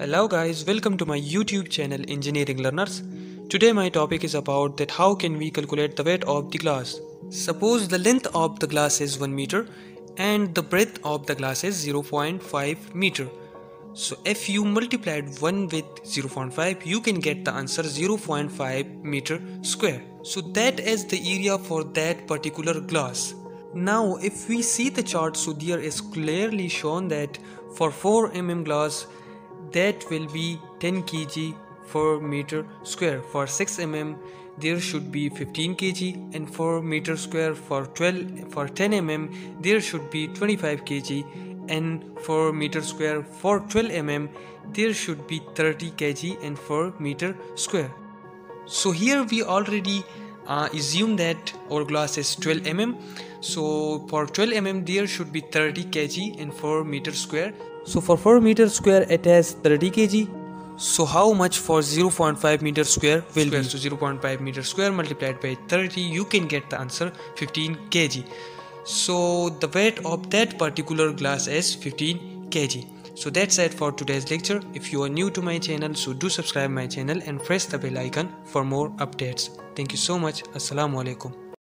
Hello guys, welcome to my YouTube channel Engineering Learners. Today my topic is about that how can we calculate the weight of the glass. Suppose the length of the glass is 1 meter and the breadth of the glass is 0.5 meter. So if you multiplied 1 with 0.5 you can get the answer 0.5 meter square. So that is the area for that particular glass. Now if we see the chart so there is clearly shown that for 4 mm glass that will be 10 kg per meter square. For 6 mm there should be 15 kg and for meter square for 12 for 10 mm there should be 25 kg and for meter square for 12 mm there should be 30 kg and for meter square. So here we already uh, assume that our glass is 12 mm so for 12 mm there should be 30 kg and 4 meter square. So for 4 meter square it has 30 kg so how much for 0.5 meter square will square. be? so 0.5 meter square multiplied by 30 you can get the answer 15 kg so the weight of that particular glass is 15 kg so that's it for today's lecture. If you are new to my channel so do subscribe my channel and press the bell icon for more updates. Thank you so much. Assalamu alaikum